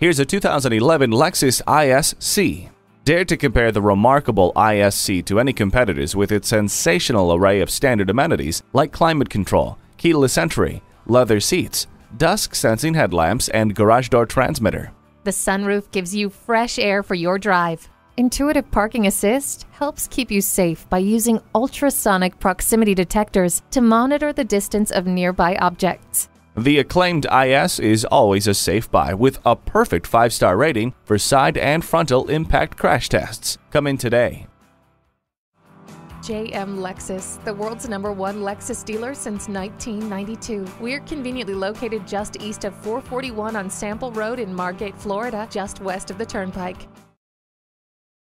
Here's a 2011 Lexus ISC. Dare to compare the remarkable ISC to any competitors with its sensational array of standard amenities like climate control, keyless entry, leather seats, dusk sensing headlamps, and garage door transmitter. The sunroof gives you fresh air for your drive. Intuitive Parking Assist helps keep you safe by using ultrasonic proximity detectors to monitor the distance of nearby objects. The acclaimed IS is always a safe buy with a perfect 5 star rating for side and frontal impact crash tests. Come in today. JM Lexus, the world's number one Lexus dealer since 1992. We're conveniently located just east of 441 on Sample Road in Margate, Florida, just west of the Turnpike.